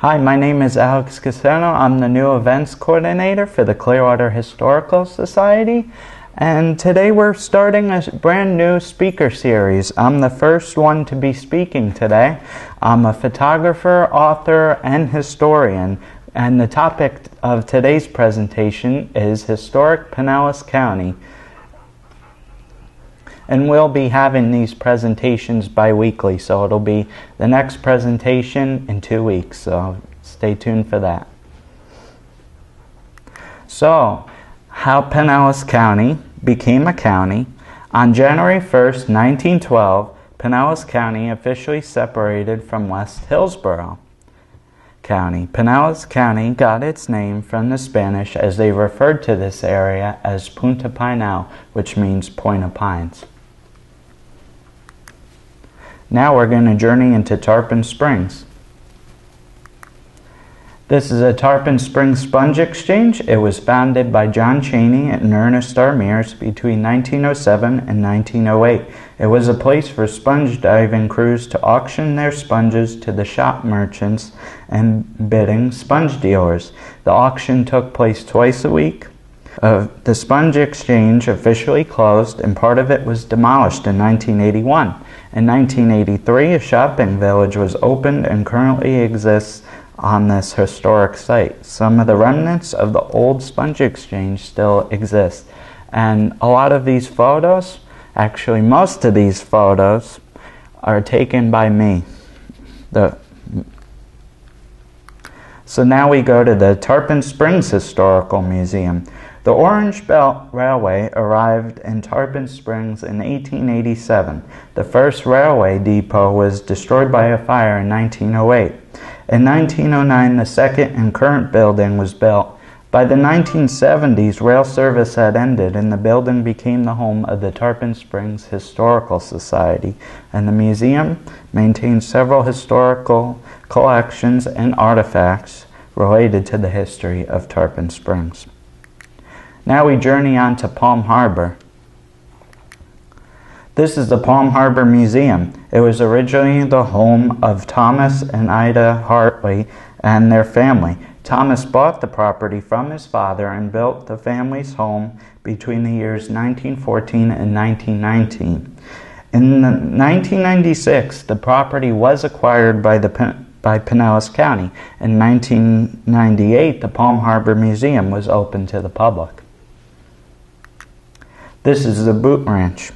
Hi, my name is Alex Casano. I'm the new events coordinator for the Clearwater Historical Society. And today we're starting a brand new speaker series. I'm the first one to be speaking today. I'm a photographer, author, and historian. And the topic of today's presentation is Historic Pinellas County. And we'll be having these presentations bi weekly, so it'll be the next presentation in two weeks. So stay tuned for that. So, how Pinellas County became a county. On January 1st, 1912, Pinellas County officially separated from West Hillsborough County. Pinellas County got its name from the Spanish as they referred to this area as Punta Pinal, which means Point of Pines. Now we're going to journey into Tarpon Springs. This is a Tarpon Springs Sponge Exchange. It was founded by John Cheyney and Ernest R. Mears between 1907 and 1908. It was a place for sponge diving crews to auction their sponges to the shop merchants and bidding sponge dealers. The auction took place twice a week. Uh, the Sponge Exchange officially closed and part of it was demolished in 1981. In 1983, a shopping village was opened and currently exists on this historic site. Some of the remnants of the old sponge exchange still exist. And a lot of these photos, actually most of these photos, are taken by me. The, so now we go to the Tarpon Springs Historical Museum. The Orange Belt Railway arrived in Tarpon Springs in 1887. The first railway depot was destroyed by a fire in 1908. In 1909, the second and current building was built. By the 1970s, rail service had ended and the building became the home of the Tarpon Springs Historical Society, and the museum maintains several historical collections and artifacts related to the history of Tarpon Springs. Now we journey on to Palm Harbor. This is the Palm Harbor Museum. It was originally the home of Thomas and Ida Hartley and their family. Thomas bought the property from his father and built the family's home between the years 1914 and 1919. In 1996, the property was acquired by the by Pinellas County. In 1998, the Palm Harbor Museum was open to the public. This is the Boot Ranch.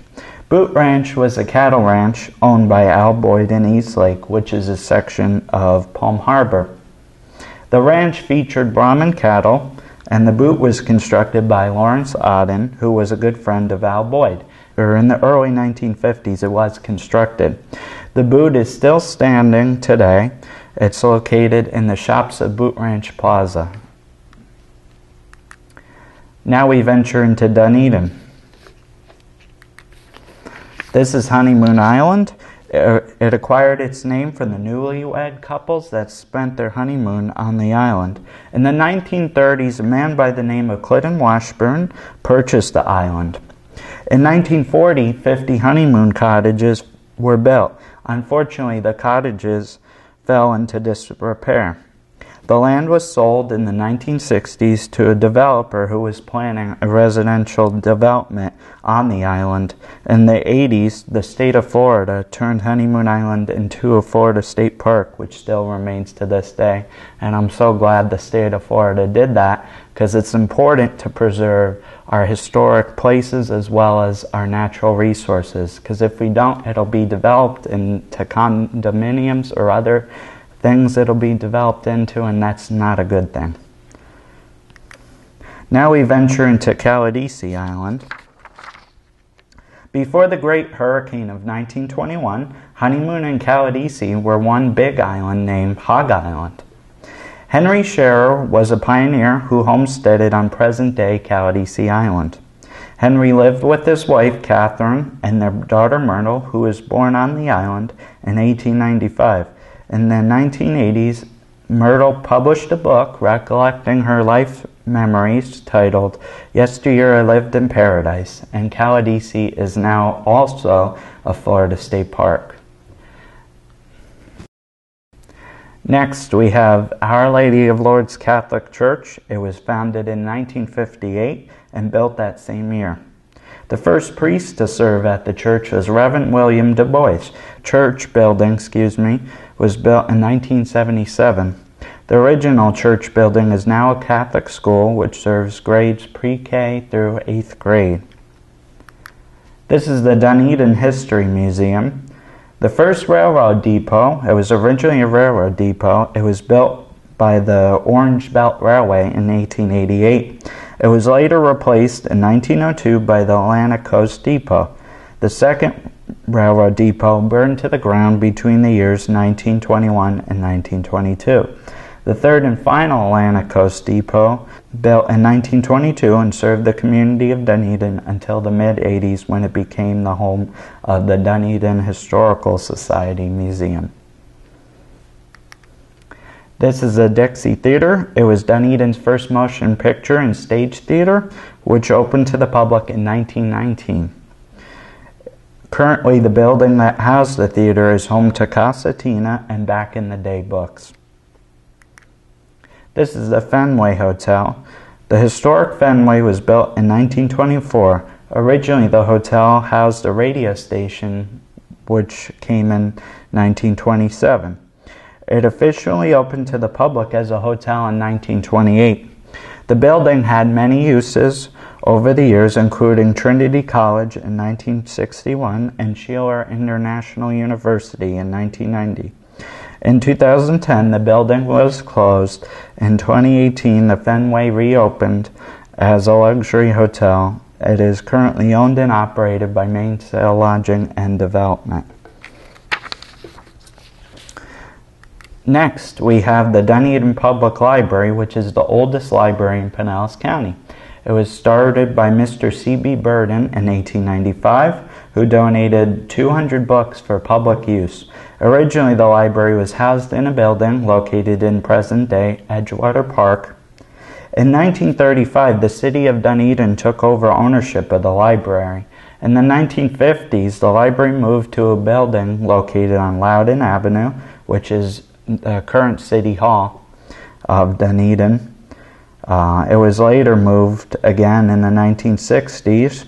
Boot Ranch was a cattle ranch owned by Al Boyd in Eastlake, which is a section of Palm Harbor. The ranch featured Brahman cattle, and the boot was constructed by Lawrence Auden, who was a good friend of Al Boyd. Or in the early 1950s, it was constructed. The boot is still standing today. It's located in the shops of Boot Ranch Plaza. Now we venture into Dunedin. This is Honeymoon Island. Er, it acquired its name from the newlywed couples that spent their honeymoon on the island. In the 1930s, a man by the name of Clinton Washburn purchased the island. In 1940, 50 honeymoon cottages were built. Unfortunately, the cottages fell into disrepair. The land was sold in the 1960s to a developer who was planning a residential development on the island. In the 80s, the state of Florida turned Honeymoon Island into a Florida state park, which still remains to this day. And I'm so glad the state of Florida did that because it's important to preserve our historic places as well as our natural resources. Because if we don't, it'll be developed into condominiums or other things it'll be developed into, and that's not a good thing. Now we venture into Caladesi Island. Before the Great Hurricane of 1921, Honeymoon and Caladesi were one big island named Hog Island. Henry Scharrer was a pioneer who homesteaded on present day Caladesi Island. Henry lived with his wife, Catherine, and their daughter Myrtle, who was born on the island in 1895. In the 1980s, Myrtle published a book recollecting her life memories titled Yesteryear I Lived in Paradise, and Caladesi is now also a Florida state park. Next, we have Our Lady of Lourdes Catholic Church. It was founded in 1958 and built that same year. The first priest to serve at the church was Reverend William Du Bois. Church building, excuse me, was built in 1977. The original church building is now a Catholic school which serves grades pre-K through 8th grade. This is the Dunedin History Museum. The first railroad depot, it was originally a railroad depot. It was built by the Orange Belt Railway in 1888. It was later replaced in 1902 by the Atlantic Coast Depot. The second railroad depot burned to the ground between the years 1921 and 1922. The third and final Atlantic Coast Depot, built in 1922 and served the community of Dunedin until the mid 80s when it became the home of the Dunedin Historical Society Museum. This is the Dixie Theater. It was Dunedin's first motion picture and stage theater, which opened to the public in 1919. Currently, the building that housed the theater is home to Casa Tina and Back in the Day books. This is the Fenway Hotel. The historic Fenway was built in 1924. Originally, the hotel housed a radio station which came in 1927. It officially opened to the public as a hotel in 1928. The building had many uses over the years, including Trinity College in 1961 and Schiller International University in 1990. In 2010, the building was closed. In 2018, the Fenway reopened as a luxury hotel. It is currently owned and operated by Mainsail Lodging and Development. Next, we have the Dunedin Public Library, which is the oldest library in Pinellas County. It was started by Mr. C.B. Burden in 1895, who donated 200 books for public use. Originally, the library was housed in a building located in present day Edgewater Park. In 1935, the city of Dunedin took over ownership of the library. In the 1950s, the library moved to a building located on Loudon Avenue, which is the current City Hall of Dunedin. Uh, it was later moved again in the 1960s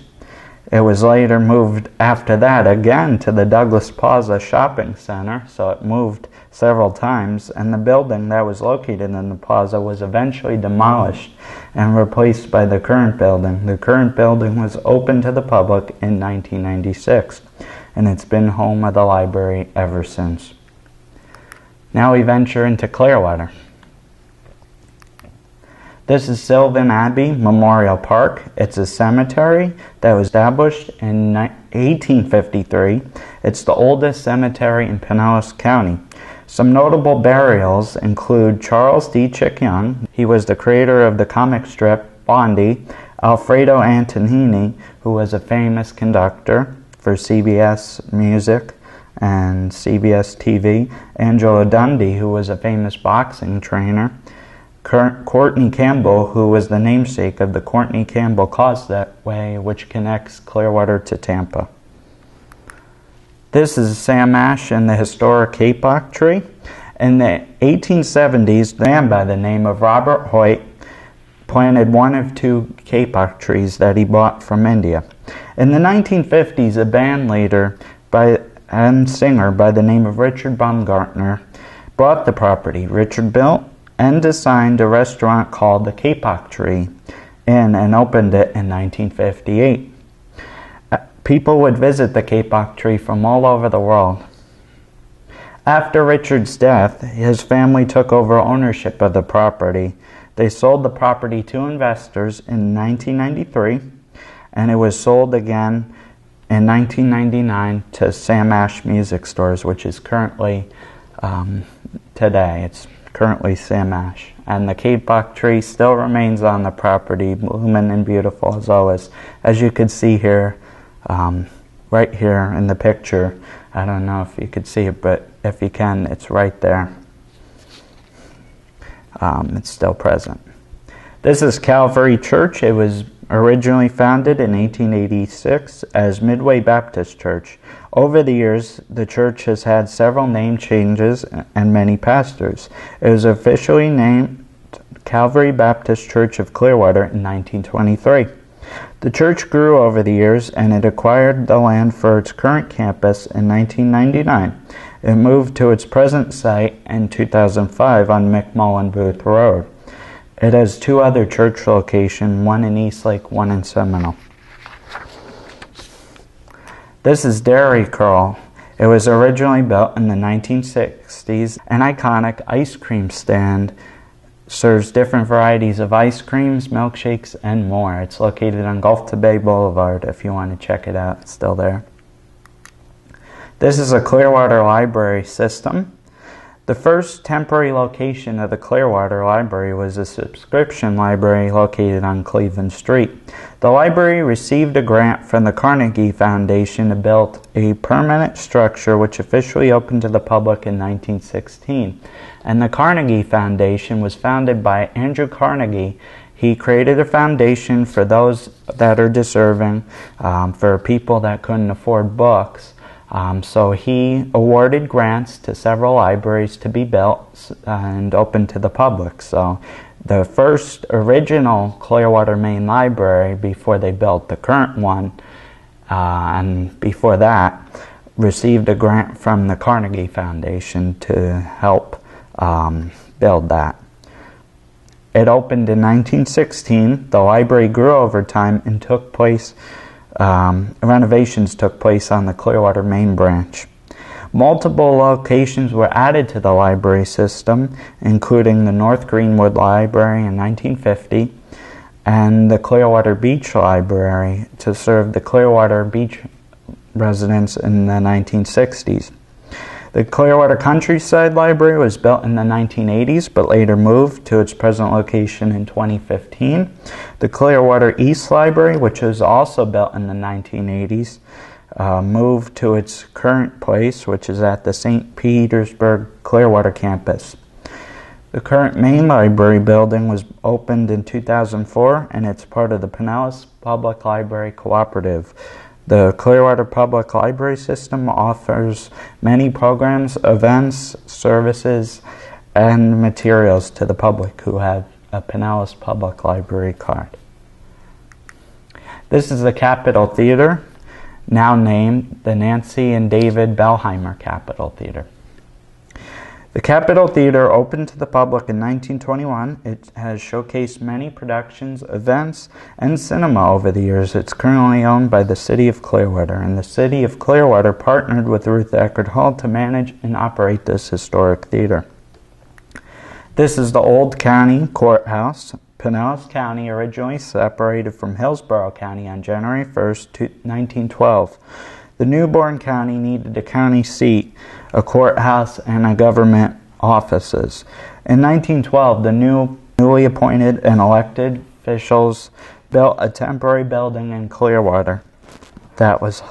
it was later moved after that again to the Douglas Plaza Shopping Center, so it moved several times, and the building that was located in the plaza was eventually demolished and replaced by the current building. The current building was open to the public in 1996, and it's been home of the library ever since. Now we venture into Clearwater. This is Sylvan Abbey Memorial Park. It's a cemetery that was established in 1853. It's the oldest cemetery in Pinellas County. Some notable burials include Charles D. Chic Young. He was the creator of the comic strip Blondie. Alfredo Antonini, who was a famous conductor for CBS Music and CBS TV. Angelo Dundee, who was a famous boxing trainer. Courtney Campbell, who was the namesake of the Courtney Campbell Causeway, which connects Clearwater to Tampa. This is Sam Ash and the historic kapok tree. In the 1870s, the man by the name of Robert Hoyt planted one of two kapok trees that he bought from India. In the 1950s, a band leader by, and singer by the name of Richard Baumgardner bought the property. Richard built and designed a restaurant called the Kapok Tree Inn and opened it in 1958. Uh, people would visit the Kapok Tree from all over the world. After Richard's death, his family took over ownership of the property. They sold the property to investors in 1993, and it was sold again in 1999 to Sam Ash Music Stores, which is currently um, today. It's currently Sam Ash. And the kapok tree still remains on the property, blooming and beautiful as always. As you can see here, um, right here in the picture, I don't know if you could see it, but if you can, it's right there. Um, it's still present. This is Calvary Church. It was originally founded in 1886 as Midway Baptist Church. Over the years, the church has had several name changes and many pastors. It was officially named Calvary Baptist Church of Clearwater in 1923. The church grew over the years and it acquired the land for its current campus in 1999. It moved to its present site in 2005 on McMullen Booth Road. It has two other church locations, one in Eastlake, one in Seminole. This is Dairy Kurl. It was originally built in the 1960s. An iconic ice cream stand serves different varieties of ice creams, milkshakes, and more. It's located on Gulf to Bay Boulevard if you want to check it out. It's still there. This is a Clearwater library system. The first temporary location of the Clearwater Library was a subscription library located on Cleveland Street. The library received a grant from the Carnegie Foundation to build a permanent structure which officially opened to the public in 1916. And the Carnegie Foundation was founded by Andrew Carnegie. He created a foundation for those that are deserving, um, for people that couldn't afford books. Um, so he awarded grants to several libraries to be built and open to the public. So the first original Clearwater Main Library before they built the current one, uh, and before that, received a grant from the Carnegie Foundation to help um, build that. It opened in 1916. The library grew over time and took place um, renovations took place on the Clearwater main branch. Multiple locations were added to the library system, including the North Greenwood Library in 1950 and the Clearwater Beach Library to serve the Clearwater Beach residents in the 1960s. The Clearwater Countryside Library was built in the 1980s but later moved to its present location in 2015. The Clearwater East Library, which was also built in the 1980s, uh, moved to its current place, which is at the St. Petersburg Clearwater campus. The current main library building was opened in 2004 and it's part of the Pinellas Public Library Cooperative. The Clearwater Public Library System offers many programs, events, services, and materials to the public who have a Pinellas Public Library card. This is the Capitol Theater, now named the Nancy and David Bilheimer Capitol Theater. The Capitol Theater opened to the public in 1921. It has showcased many productions, events, and cinema over the years. It's currently owned by the City of Clearwater, and the City of Clearwater partnered with Ruth Eckerd Hall to manage and operate this historic theater. This is the Old County Courthouse. Pinellas County originally separated from Hillsborough County on January 1st, 1912. The newborn county needed a county seat, a courthouse, and a government offices. In 1912, the new, newly appointed and elected officials built a temporary building in Clearwater that was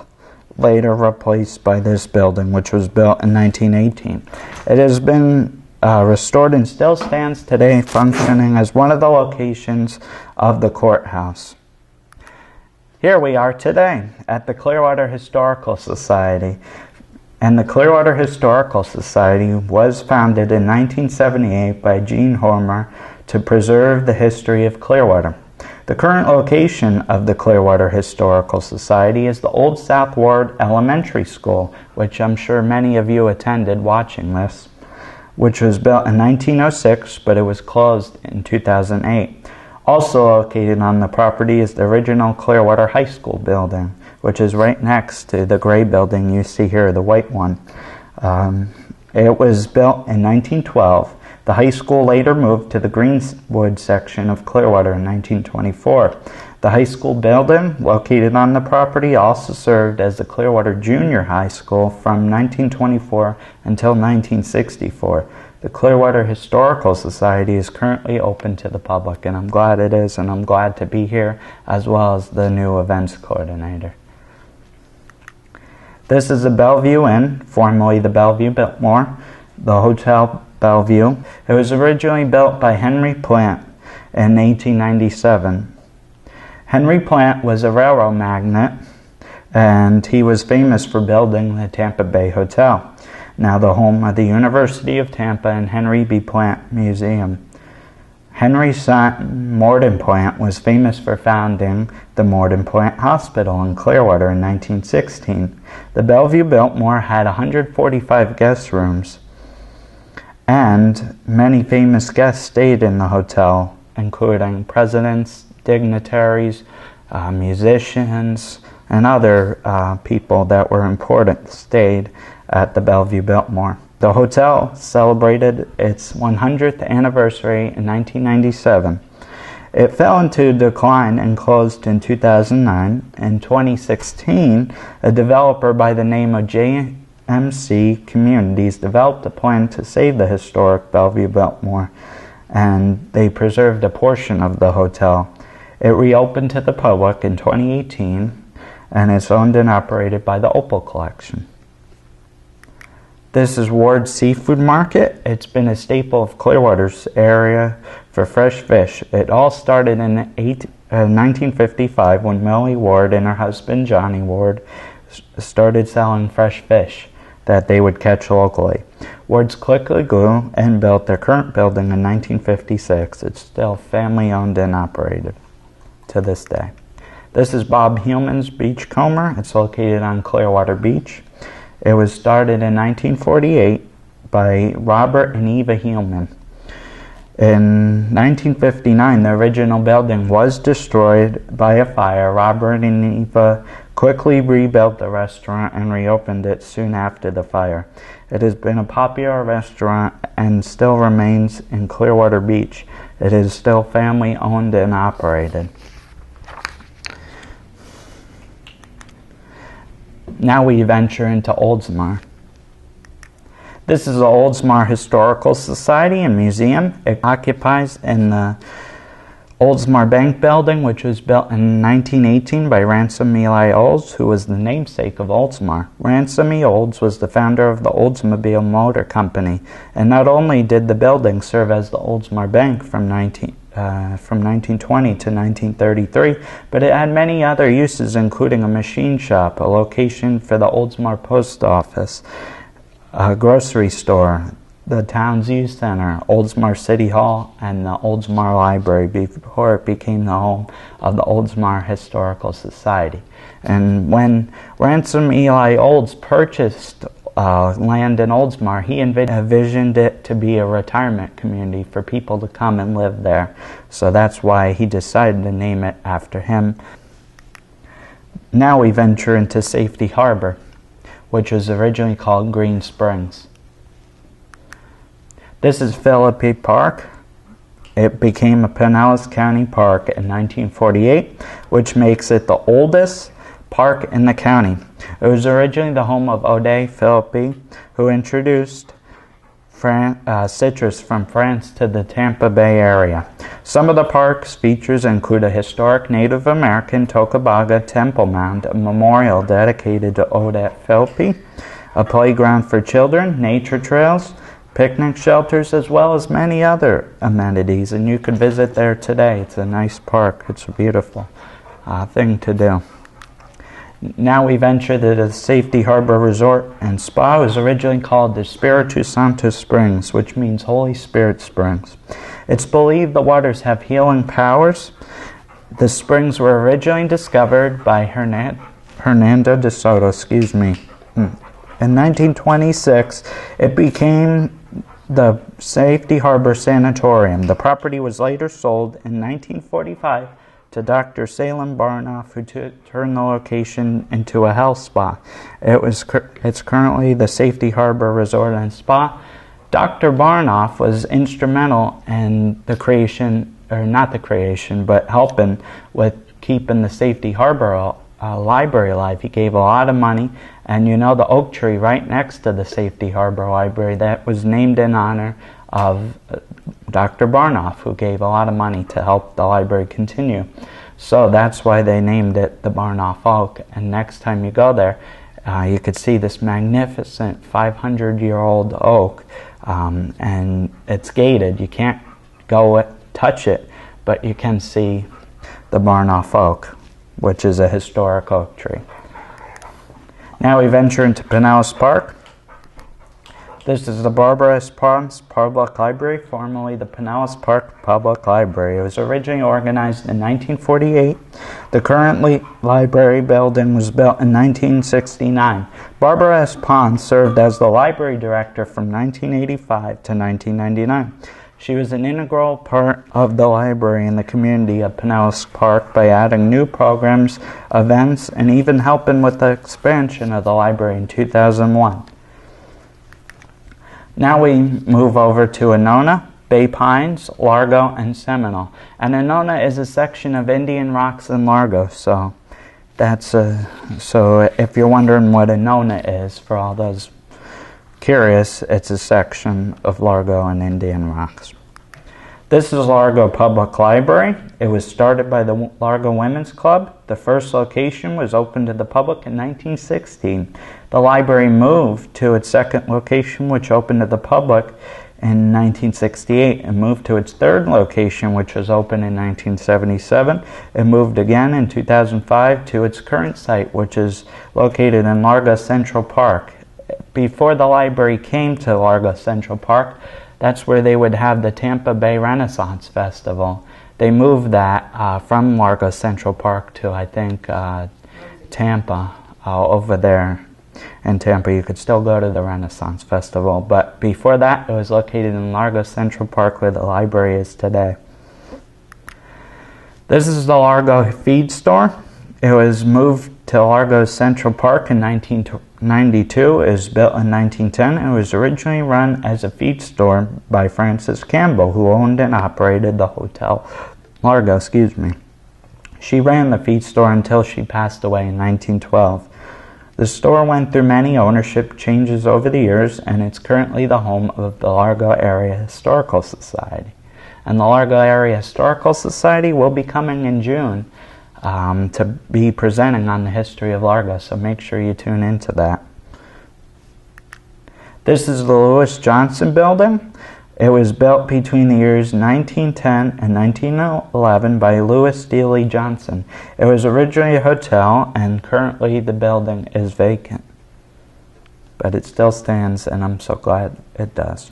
later replaced by this building, which was built in 1918. It has been uh, restored and still stands today, functioning as one of the locations of the courthouse. Here we are today at the Clearwater Historical Society. And the Clearwater Historical Society was founded in 1978 by Gene Hormer to preserve the history of Clearwater. The current location of the Clearwater Historical Society is the Old South Ward Elementary School, which I'm sure many of you attended watching this, which was built in 1906 but it was closed in 2008. Also located on the property is the original Clearwater High School building, which is right next to the gray building you see here, the white one. Um, it was built in 1912. The high school later moved to the Greenwood section of Clearwater in 1924. The high school building, located on the property, also served as the Clearwater Junior High School from 1924 until 1964. The Clearwater Historical Society is currently open to the public, and I'm glad it is, and I'm glad to be here, as well as the new events coordinator. This is the Bellevue Inn, formerly the Bellevue Biltmore, the Hotel Bellevue. It was originally built by Henry Plant in 1897. Henry Plant was a railroad magnate, and he was famous for building the Tampa Bay Hotel, now the home of the University of Tampa and Henry B. Plant Museum. Henry son, Morton Plant was famous for founding the Morton Plant Hospital in Clearwater in 1916. The Bellevue Biltmore had 145 guest rooms, and many famous guests stayed in the hotel, including presidents, dignitaries, uh, musicians, and other uh, people that were important stayed at the Bellevue Biltmore. The hotel celebrated its 100th anniversary in 1997. It fell into decline and closed in 2009. In 2016, a developer by the name of JMC Communities developed a plan to save the historic Bellevue Biltmore, and they preserved a portion of the hotel. It reopened to the public in 2018 and is owned and operated by the Opal Collection. This is Ward Seafood Market. It's been a staple of Clearwater's area for fresh fish. It all started in eight, uh, 1955 when Millie Ward and her husband Johnny Ward started selling fresh fish that they would catch locally. Ward's quickly grew and built their current building in 1956. It's still family owned and operated to this day. This is Bob Heilman's Beachcomber. It's located on Clearwater Beach. It was started in 1948 by Robert and Eva Heilman. In 1959, the original building was destroyed by a fire. Robert and Eva quickly rebuilt the restaurant and reopened it soon after the fire. It has been a popular restaurant and still remains in Clearwater Beach. It is still family owned and operated. Now we venture into Oldsmar. This is the Oldsmar Historical Society and Museum. It occupies in the Oldsmar Bank Building, which was built in 1918 by Ransom Eli Olds, who was the namesake of Oldsmar. Ransom E. Olds was the founder of the Oldsmobile Motor Company, and not only did the building serve as the Oldsmar Bank from 19, uh, from 1920 to 1933, but it had many other uses, including a machine shop, a location for the Oldsmar Post Office, a grocery store, the town's youth center, Oldsmar City Hall, and the Oldsmar Library before it became the home of the Oldsmar Historical Society. And when Ransom Eli Olds purchased uh, land in Oldsmar, he envisioned it to be a retirement community for people to come and live there. So that's why he decided to name it after him. Now we venture into Safety Harbor, which was originally called Green Springs. This is Philippe Park. It became a Pinellas County park in 1948, which makes it the oldest park in the county. It was originally the home of Ode Philippe, who introduced Fran- uh, citrus from France to the Tampa Bay area. Some of the park's features include a historic Native American Tocobaga temple mound, a memorial dedicated to Odet Philippe, a playground for children, nature trails, picnic shelters, as well as many other amenities. And you could visit there today. It's a nice park. It's a beautiful uh, thing to do. Now we venture to the Safety Harbor Resort and Spa. It was originally called the Espiritu Santo Springs, which means Holy Spirit Springs. It's believed the waters have healing powers. The springs were originally discovered by Hernan- Hernando de Soto, excuse me. Hmm. In 1926, it became the Safety Harbor Sanatorium. The property was later sold in 1945 to Dr. Salem Baranoff, who t- turned the location into a health spa. It was it's currently the Safety Harbor Resort and Spa. Dr. Baranoff was instrumental in the creation, or not the creation, but helping with keeping the Safety Harbor uh, Library alive. He gave a lot of money, and you know the oak tree right next to the Safety Harbor Library that was named in honor of Dr. Baranoff, who gave a lot of money to help the library continue. So that's why they named it the Baranoff Oak. And next time you go there, uh, you could see this magnificent 500 year old oak, um, and it's gated. You can't go it, touch it, but you can see the Baranoff oak, which is a historic oak tree. Now we venture into Pinellas Park. This is the Barbara S. Ponce Public Library, formerly the Pinellas Park Public Library. It was originally organized in 1948. The currently library building was built in 1969. Barbara S. Ponce served as the library director from 1985 to 1999. She was an integral part of the library and the community of Pinellas Park by adding new programs, events, and even helping with the expansion of the library in 2001. Now we move over to Anona, Bay Pines, Largo, and Seminole. And Anona is a section of Indian Rocks and Largo, so that's a, so if you're wondering what Anona is, for all those curious, it's a section of Largo and Indian Rocks. This is Largo Public Library. It was started by the Largo Women's Club. The first location was opened to the public in 1916. The library moved to its second location, which opened to the public in 1968, and moved to its third location, which was opened in 1977. It moved again in 2005 to its current site, which is located in Largo Central Park. Before the library came to Largo Central Park, that's where they would have the Tampa Bay Renaissance Festival they moved that uh, from Largo Central Park to I think uh, Tampa uh, over there in Tampa. You could still go to the Renaissance Festival, but before that, it was located in Largo Central Park, where the library is today. This is the Largo feed store. It was moved to Largo Central Park in 1920. 92 is built in 1910 and was originally run as a feed store by Francis Campbell, who owned and operated the Hotel Largo. Excuse me. She ran the feed store until she passed away in 1912. The store went through many ownership changes over the years, and it's currently the home of the Largo Area Historical Society. And the Largo Area Historical Society will be coming in June um, to be presenting on the history of Largo, so make sure you tune into that. This is the Lewis Johnson building. It was built between the years 1910 and 1911 by Lewis Dealey Johnson. It was originally a hotel, and currently the building is vacant. But it still stands, and I'm so glad it does.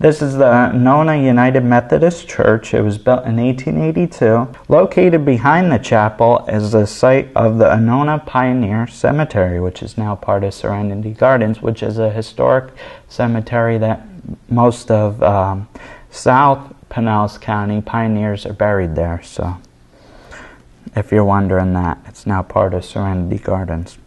This is the Anona United Methodist Church. It was built in 1882. Located behind the chapel is the site of the Anona Pioneer Cemetery, which is now part of Serenity Gardens, which is a historic cemetery that most of um, South Pinellas County pioneers are buried there. So, if you're wondering that, it's now part of Serenity Gardens.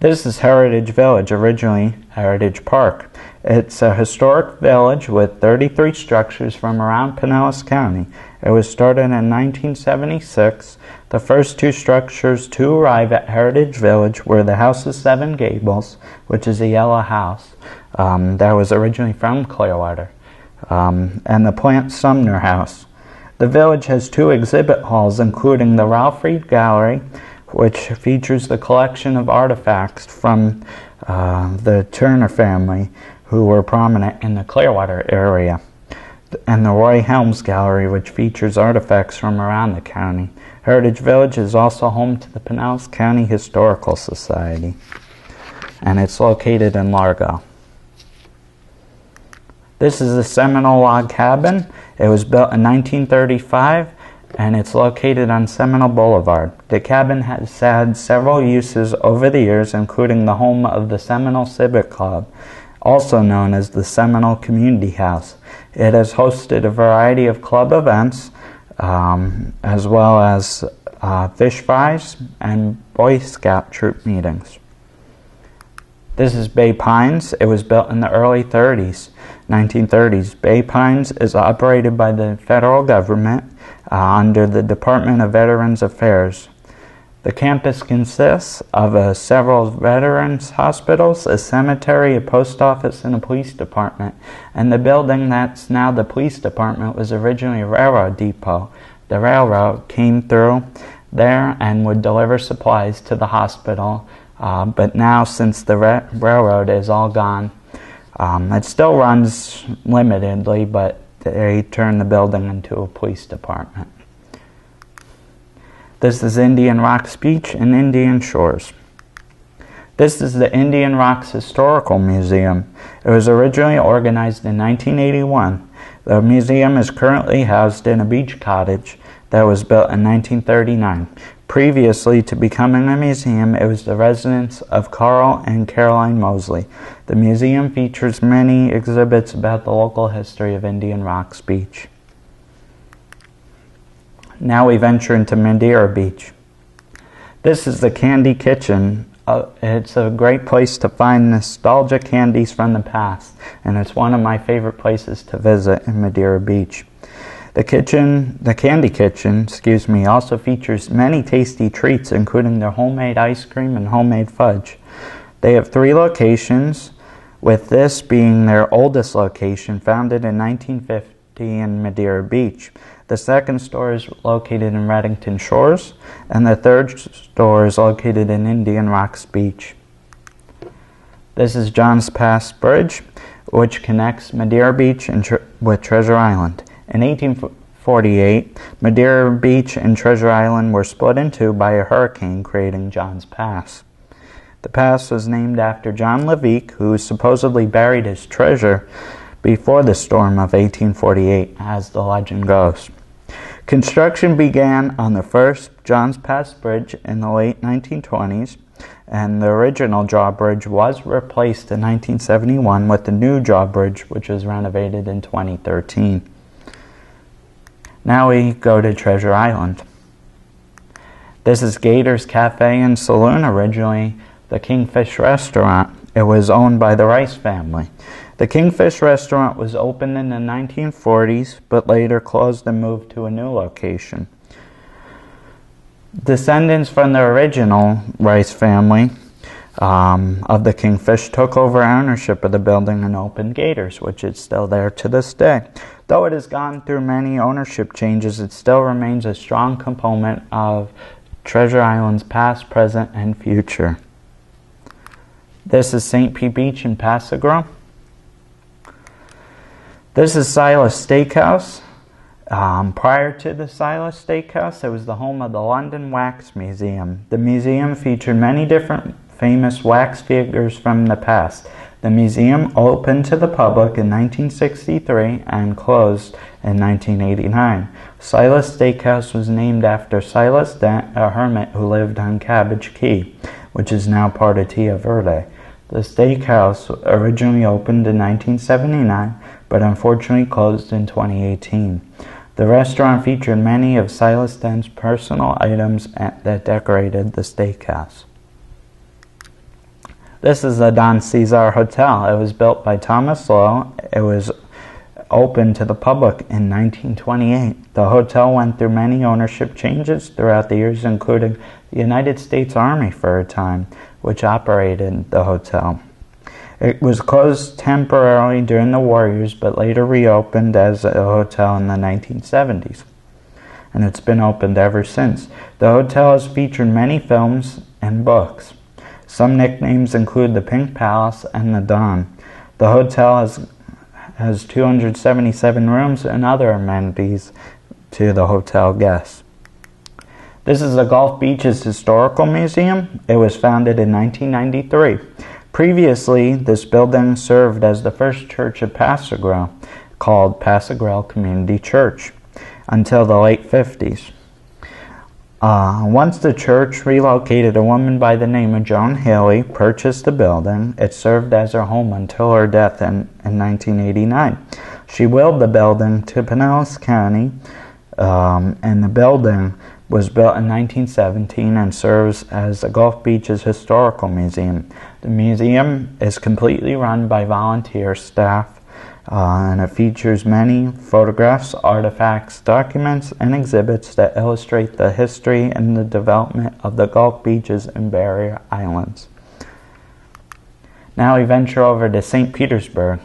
This is Heritage Village, originally Heritage Park. It's a historic village with 33 structures from around Pinellas County. It was started in 1976. The first two structures to arrive at Heritage Village were the House of Seven Gables, which is a yellow house um, that was originally from Clearwater, um, and the Plant Sumner House. The village has two exhibit halls, including the Ralph Reed Gallery which features the collection of artifacts from uh, the Turner family who were prominent in the Clearwater area, and the Roy Helms Gallery, which features artifacts from around the county. Heritage Village is also home to the Pinellas County Historical Society, and it's located in Largo. This is the Seminole Log Cabin. It was built in 1935 and it's located on Seminole Boulevard. The cabin has had several uses over the years, including the home of the Seminole Civic Club, also known as the Seminole Community House. It has hosted a variety of club events, um, as well as uh, fish fries and Boy Scout troop meetings. This is Bay Pines. It was built in the early 30s, 1930s. Bay Pines is operated by the federal government under the Department of Veterans Affairs. The campus consists of uh, several veterans hospitals, a cemetery, a post office, and a police department. And the building that's now the police department was originally a railroad depot. The railroad came through there and would deliver supplies to the hospital. Uh, but now, since the ra- railroad is all gone, um, it still runs limitedly, but they turned the building into a police department. This is Indian Rocks Beach and Indian Shores. This is the Indian Rocks Historical Museum. It was originally organized in 1981. The museum is currently housed in a beach cottage that was built in 1939. Previously to becoming a museum, it was the residence of Carl and Caroline Mosley. The museum features many exhibits about the local history of Indian Rocks Beach. Now we venture into Madeira Beach. This is the Candy Kitchen. Uh, it's a great place to find nostalgia candies from the past, and it's one of my favorite places to visit in Madeira Beach. The kitchen, the Candy Kitchen, excuse me, also features many tasty treats, including their homemade ice cream and homemade fudge. They have three locations, with this being their oldest location, founded in 1950 in Madeira Beach. The second store is located in Redington Shores, and the third store is located in Indian Rocks Beach. This is John's Pass Bridge, which connects Madeira Beach tre- with Treasure Island. In 1848, Madeira Beach and Treasure Island were split in two by a hurricane, creating John's Pass. The pass was named after John Levique, who supposedly buried his treasure before the storm of 1848, as the legend goes. Construction began on the first Johns Pass Bridge in the late 1920s, and the original drawbridge was replaced in 1971 with the new drawbridge, which was renovated in 2013. Now we go to Treasure Island. This is Gator's Cafe and Saloon, originally the Kingfish Restaurant. It was owned by the Rice family. The Kingfish restaurant was opened in the 1940s, but later closed and moved to a new location. Descendants from the original Rice family um, of the Kingfish took over ownership of the building and opened Gators, which is still there to this day. Though it has gone through many ownership changes, it still remains a strong component of Treasure Island's past, present, and future. This is St. Pete Beach in Pass-a-Grille. This is Silas Steakhouse. Um, prior to the Silas Steakhouse, it was the home of the London Wax Museum. The museum featured many different famous wax figures from the past. The museum opened to the public in 1963 and closed in 1989. Silas Steakhouse was named after Silas Dent, a hermit who lived on Cabbage Key, which is now part of Tierra Verde. The steakhouse originally opened in 1979 but unfortunately closed in 2018. The restaurant featured many of Silas Dent's personal items that decorated the steakhouse. This is the Don Cesar Hotel. It was built by Thomas Rowe. It was opened to the public in 1928. The hotel went through many ownership changes throughout the years, including the United States Army for a time, which operated the hotel. It was closed temporarily during the war years, but later reopened as a hotel in the 1970s. And it's been opened ever since. The hotel has featured many films and books. Some nicknames include the Pink Palace and the Don. The hotel has, has 277 rooms and other amenities to the hotel guests. This is the Gulf Beaches Historical Museum. It was founded in 1993. Previously, this building served as the first church of Pass-a-Grille, called Pass-a-Grille Community Church, until the late 50s. Uh, once the church relocated, a woman by the name of Joan Haley purchased the building. It served as her home until her death in, in 1989. She willed the building to Pinellas County, um, and the building was built in 1917 and serves as the Gulf Beaches Historical Museum. The museum is completely run by volunteer staff uh, and it features many photographs, artifacts, documents, and exhibits that illustrate the history and the development of the Gulf Beaches and Barrier Islands. Now we venture over to St. Petersburg.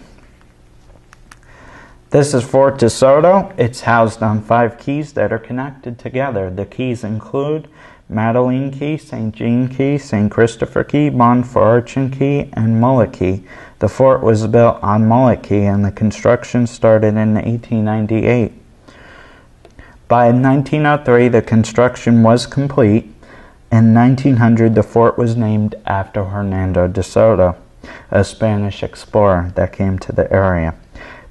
This is Fort DeSoto. It's housed on five keys that are connected together. The keys include Madeline Key, St. Jean Key, St. Christopher Key, Bonne Fortune Key, and Mullet Key. The fort was built on Mullet and the construction started in 1898. By 1903, the construction was complete. In 1900, the fort was named after Hernando de Soto, a Spanish explorer that came to the area.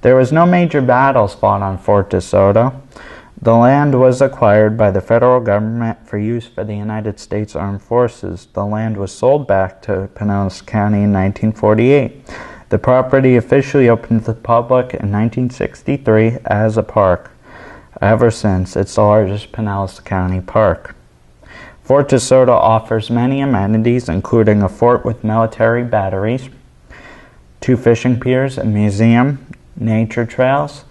There was no major battles fought on Fort de Soto. The land was acquired by the federal government for use for the United States Armed Forces. The land was sold back to Pinellas County in 1948. The property officially opened to the public in 1963 as a park. Ever since, it's the largest Pinellas County park. Fort DeSoto offers many amenities, including a fort with military batteries, two fishing piers, a museum, nature trails,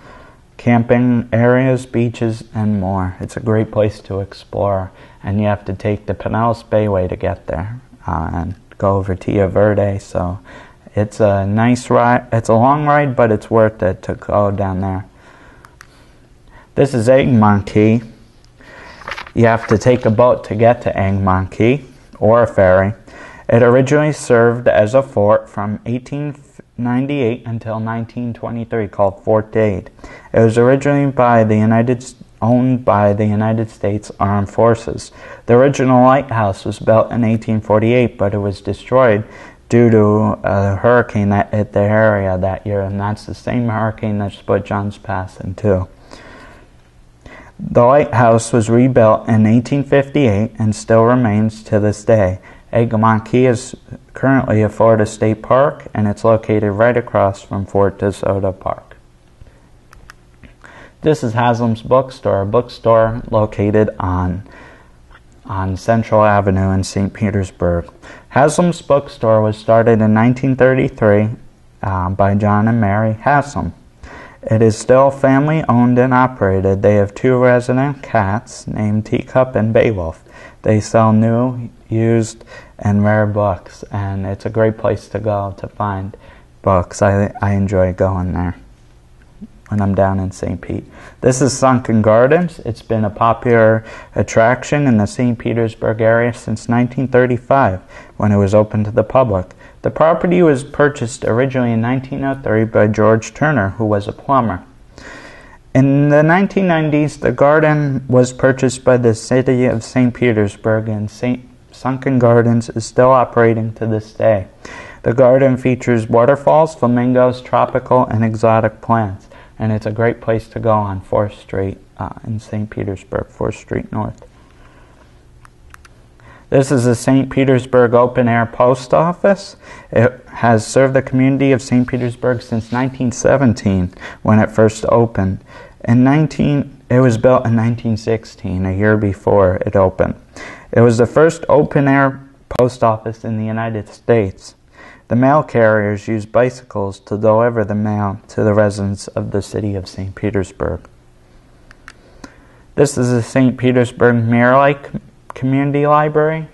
camping areas, beaches, and more. It's a great place to explore, and you have to take the Pinellas Bayway to get there uh, and go over Tierra Verde. So it's a nice ride. It's a long ride, but it's worth it to go down there. This is Egmont. You have to take a boat to get to Egmont or a ferry. It originally served as a fort from 18 98 until 1923 called Fort Dade. It was originally by the United owned by the United States Armed Forces. The original lighthouse was built in 1848, but it was destroyed due to a hurricane that hit the area that year, and that's the same hurricane that split Johns Pass in two. The lighthouse was rebuilt in 1858 and still remains to this day. Egmont Key is currently a Florida State Park and it's located right across from Fort DeSoto Park. This is Haslam's Bookstore, a bookstore located on on Central Avenue in St. Petersburg. Haslam's Bookstore was started in 1933 uh, by John and Mary Haslam. It is still family owned and operated. They have two resident cats named Teacup and Beowulf. They sell new, used, and rare books, and it's a great place to go to find books. I, I enjoy going there when I'm down in St. Pete. This is Sunken Gardens. It's been a popular attraction in the St. Petersburg area since 1935 when it was open to the public. The property was purchased originally in 1903 by George Turner, who was a plumber. In the 1990s, the garden was purchased by the city of St. Petersburg, and St. Sunken Gardens is still operating to this day. The garden features waterfalls, flamingos, tropical and exotic plants, and it's a great place to go on 4th Street uh, in St. Petersburg, 4th Street North. This is the St. Petersburg Open Air Post Office. It has served the community of St. Petersburg since 1917 when it first opened. In 19, it was built in 1916, a year before it opened. It was the first open air post office in the United States. The mail carriers used bicycles to deliver the mail to the residents of the city of St. Petersburg. This is the St. Petersburg Mirror Lake Community Library,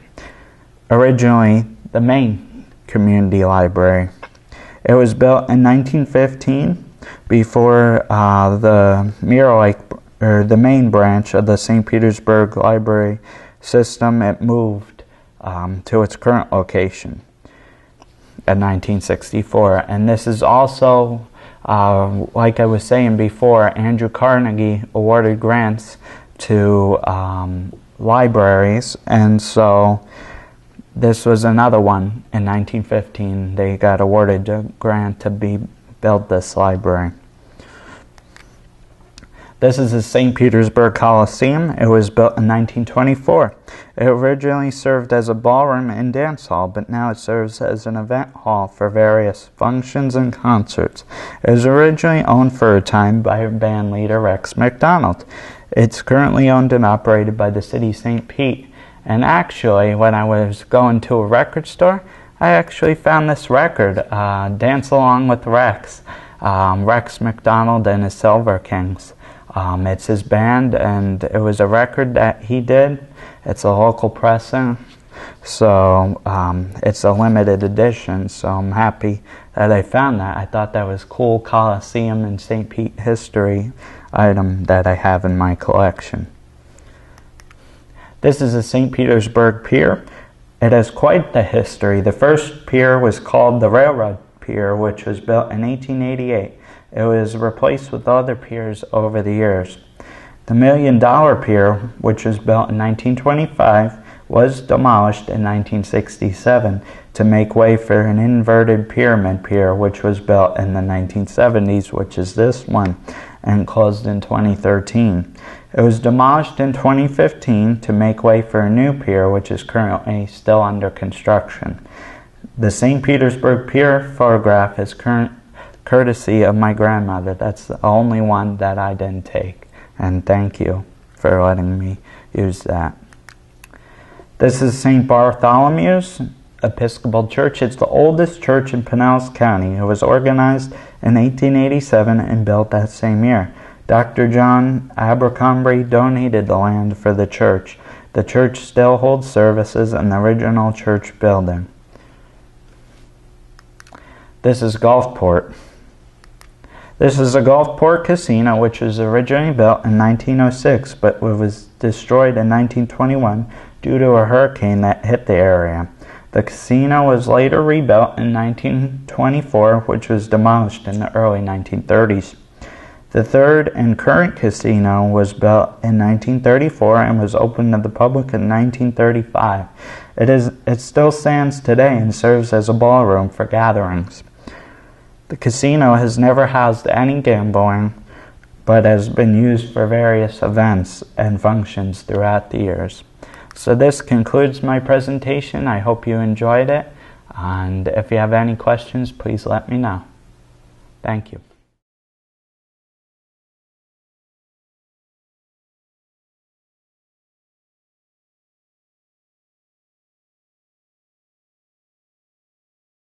originally the main community library. It was built in 1915 before uh, the Mirror Lake or the main branch of the St. Petersburg Library system. It moved um, to its current location in 1964, and this is also. Uh, like I was saying before, Andrew Carnegie awarded grants to um, libraries, and so this was another one in 1915. They got awarded a grant to be build this library. This is the St. Petersburg Coliseum. It was built in 1924. It originally served as a ballroom and dance hall, but now it serves as an event hall for various functions and concerts. It was originally owned for a time by band leader Rex McDonald. It's currently owned and operated by the city of St. Pete. And actually, when I was going to a record store, I actually found this record, uh, Dance Along with Rex, um, Rex McDonald and his Silver Kings. Um, it's his band, and it was a record that he did. It's a local pressing, so um, it's a limited edition. So I'm happy that I found that. I thought that was cool Coliseum and St. Pete history item that I have in my collection. This is a St. Petersburg pier. It has quite the history. The first pier was called the Railroad Pier, which was built in 1888. It was replaced with other piers over the years. The Million Dollar Pier, which was built in 1925, was demolished in 1967 to make way for an inverted pyramid pier, which was built in the 1970s, which is this one, and closed in 2013. It was demolished in 2015 to make way for a new pier, which is currently still under construction. The St. Petersburg Pier photograph is current courtesy of my grandmother. That's the only one that I didn't take. And thank you for letting me use that. This is St. Bartholomew's Episcopal Church. It's the oldest church in Pinellas County. It was organized in 1887 and built that same year. Dr. John Abercrombie donated the land for the church. The church still holds services in the original church building. This is Gulfport. This is a Gulfport casino which was originally built in 1906 but was destroyed in 1921 due to a hurricane that hit the area. The casino was later rebuilt in 1924, which was demolished in the early 1930s. The third and current casino was built in 1934 and was opened to the public in 1935. It, is, it still stands today and serves as a ballroom for gatherings. The casino has never housed any gambling, but has been used for various events and functions throughout the years. So this concludes my presentation. I hope you enjoyed it. And if you have any questions, please let me know. Thank you.